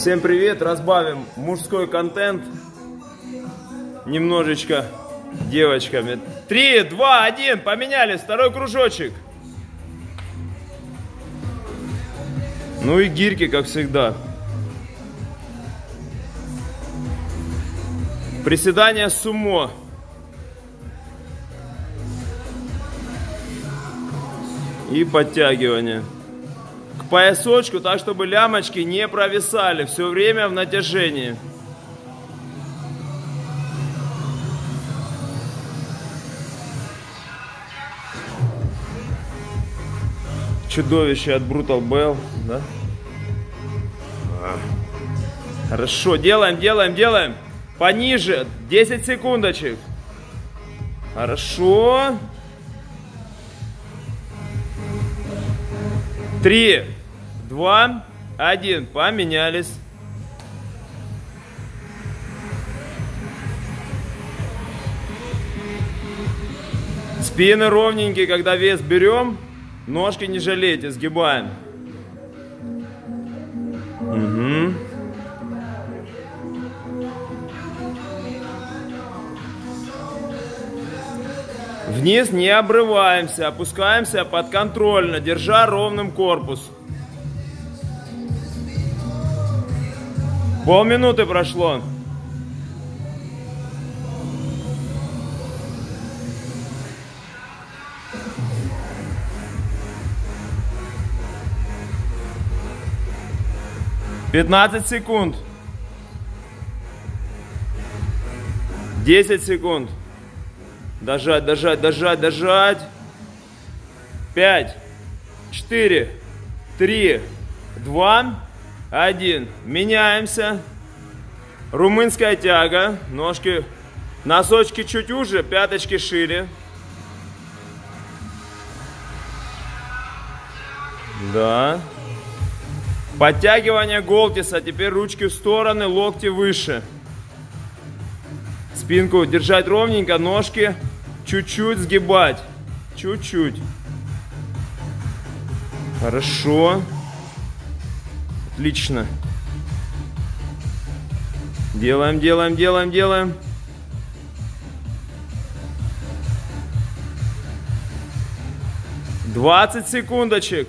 Всем привет! Разбавим мужской контент немножечко девочками. Три, два, один, поменялись, второй кружочек. Ну и гирьки, как всегда. Приседание сумо. И подтягивание поясочку, так чтобы лямочки не провисали все время в натяжении. Чудовище от Brutal Bell, да? Хорошо, делаем, делаем, делаем. Пониже, 10 секундочек. Хорошо. Три, два, один. Поменялись. Спины ровненькие, когда вес берем, ножки не жалейте, сгибаем. Угу. Вниз не обрываемся, опускаемся подконтрольно, держа ровным корпус. Полминуты прошло. Пятнадцать секунд. Десять секунд. Дожать, дожать, дожать, дожать. Пять, четыре, три, два, один. Меняемся. Румынская тяга. Ножки, носочки чуть уже, пяточки шире. Да. Подтягивание Голтиса. Теперь ручки в стороны, локти выше. Спинку держать ровненько, ножки чуть-чуть сгибать. Чуть-чуть. Хорошо. Отлично. Делаем, делаем, делаем, делаем. Двадцать секундочек.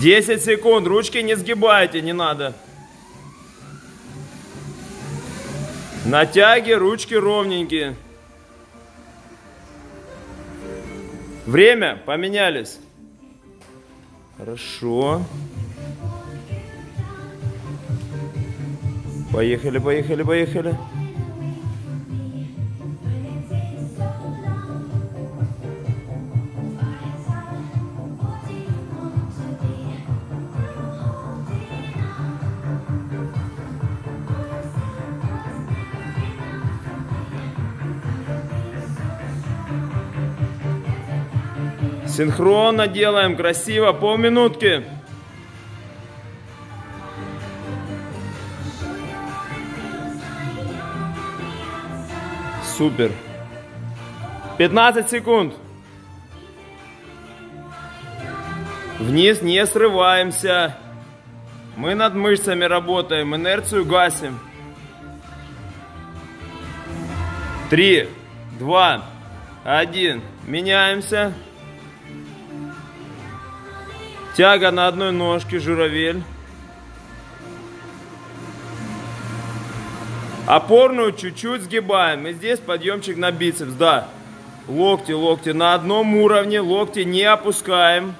10 секунд. Ручки не сгибайте, не надо. Натяги, ручки ровненькие. Время поменялись. Хорошо. Поехали, поехали, поехали. Синхронно делаем, красиво, полминутки. Супер. 15 секунд. Вниз не срываемся. Мы над мышцами работаем, инерцию гасим. Три, два, один. Меняемся. Тяга на одной ножке, журавель. Опорную чуть-чуть сгибаем. И здесь подъемчик на бицепс, да. Локти, локти на одном уровне, локти не опускаем.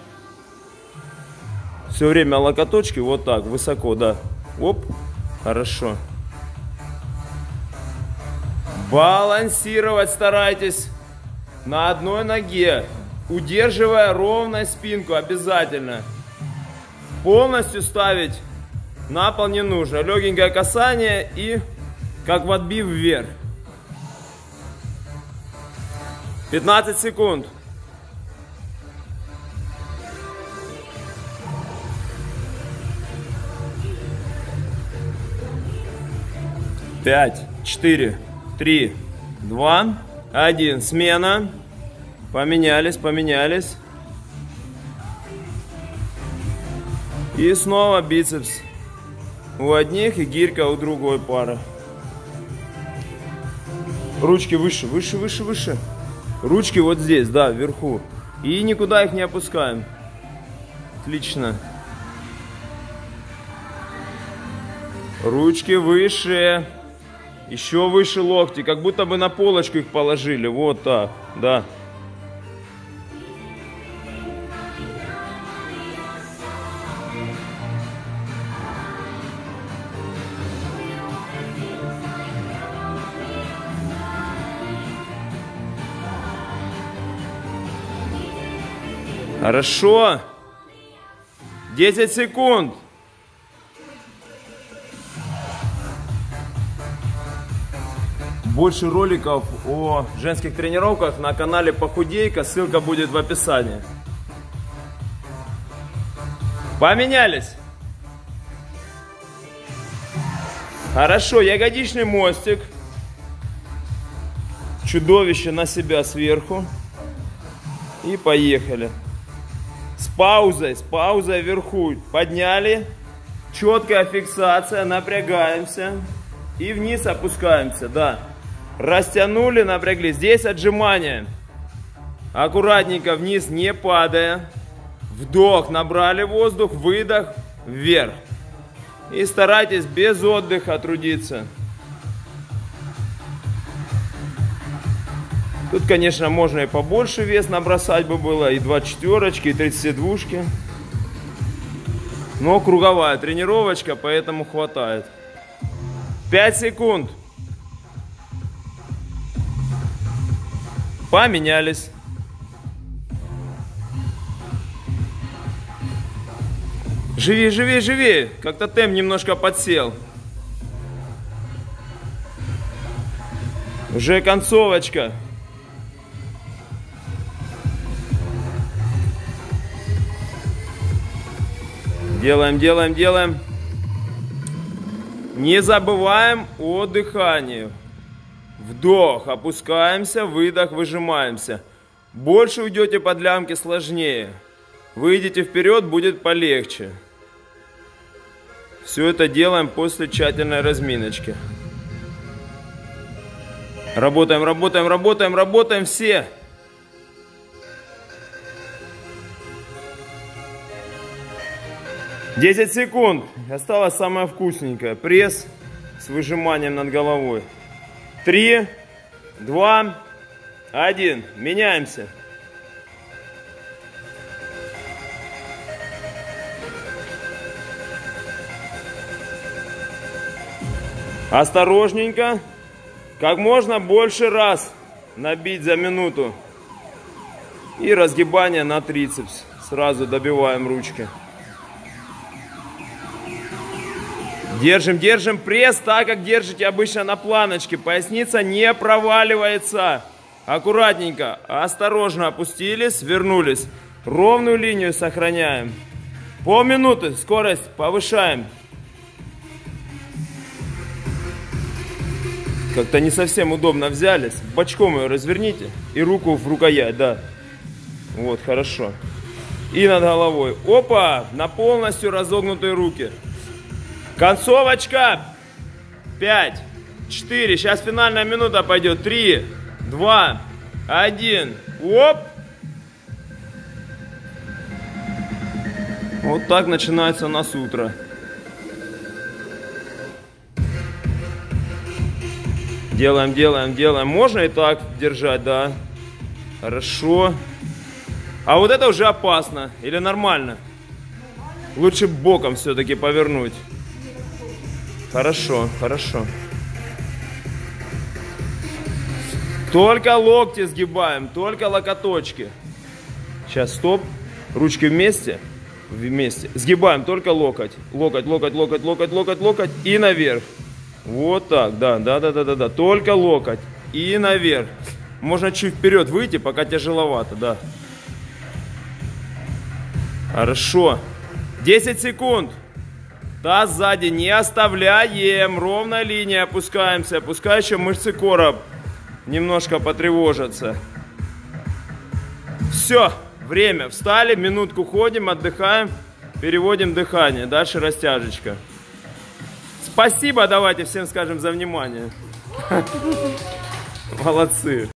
Все время локоточки вот так, высоко, да. Оп, хорошо. Балансировать старайтесь на одной ноге удерживая ровно спинку обязательно. Полностью ставить на пол не нужно. Легенькое касание и как в отбив вверх. 15 секунд. Пять, четыре, три, два, один. Смена. Поменялись, поменялись. И снова бицепс у одних и гирька у другой пары. Ручки выше, выше, выше, выше. Ручки вот здесь, да, вверху. И никуда их не опускаем. Отлично. Ручки выше. Еще выше локти. Как будто бы на полочку их положили. Вот так. Да. Хорошо. 10 секунд. Больше роликов о женских тренировках на канале Похудейка. Ссылка будет в описании. Поменялись. Хорошо, ягодичный мостик. Чудовище на себя сверху. И поехали паузой, с паузой вверху. Подняли, четкая фиксация, напрягаемся. И вниз опускаемся, да. Растянули, напрягли. Здесь отжимания. Аккуратненько вниз, не падая. Вдох, набрали воздух, выдох, вверх. И старайтесь без отдыха трудиться. Тут, конечно, можно и побольше вес набросать бы было, и два четверочки, и 32 -шки. Но круговая тренировочка, поэтому хватает. 5 секунд. Поменялись. Живи, живи, живи. Как-то темп немножко подсел. Уже концовочка. Делаем, делаем, делаем. Не забываем о дыхании. Вдох, опускаемся, выдох, выжимаемся. Больше уйдете под лямки, сложнее. Выйдете вперед, будет полегче. Все это делаем после тщательной разминочки. Работаем, работаем, работаем, работаем все. 10 секунд. Осталось самое вкусненькое. Пресс с выжиманием над головой. 3, 2, 1. Меняемся. Осторожненько. Как можно больше раз набить за минуту. И разгибание на трицепс. Сразу добиваем ручки. Держим, держим пресс так, как держите обычно на планочке. Поясница не проваливается. Аккуратненько, осторожно опустились, вернулись. Ровную линию сохраняем. Полминуты, скорость повышаем. Как-то не совсем удобно взялись. Бочком ее разверните и руку в рукоять, да. Вот, хорошо. И над головой. Опа, на полностью разогнутые руки. Концовочка. 5, 4. Сейчас финальная минута пойдет. 3, 2, 1. Оп. Вот так начинается у нас утро. Делаем, делаем, делаем. Можно и так держать, да. Хорошо. А вот это уже опасно. Или нормально? Лучше боком все-таки повернуть. Хорошо, хорошо. Только локти сгибаем, только локоточки. Сейчас, стоп. Ручки вместе. Вместе. Сгибаем только локоть. Локоть, локоть, локоть, локоть, локоть, локоть. И наверх. Вот так, да, да, да, да, да, да. Только локоть. И наверх. Можно чуть вперед выйти, пока тяжеловато, да. Хорошо. 10 секунд. Таз сзади не оставляем. Ровная линия. Опускаемся. Пускай мышцы кора немножко потревожатся. Все, время. Встали, минутку ходим, отдыхаем, переводим дыхание. Дальше растяжечка. Спасибо давайте всем скажем за внимание. Молодцы.